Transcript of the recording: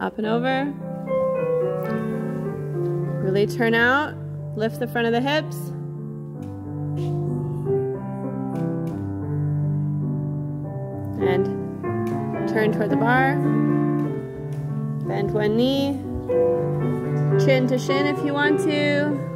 Up and over. Really turn out. Lift the front of the hips. And turn toward the bar. Bend one knee. Chin to shin if you want to.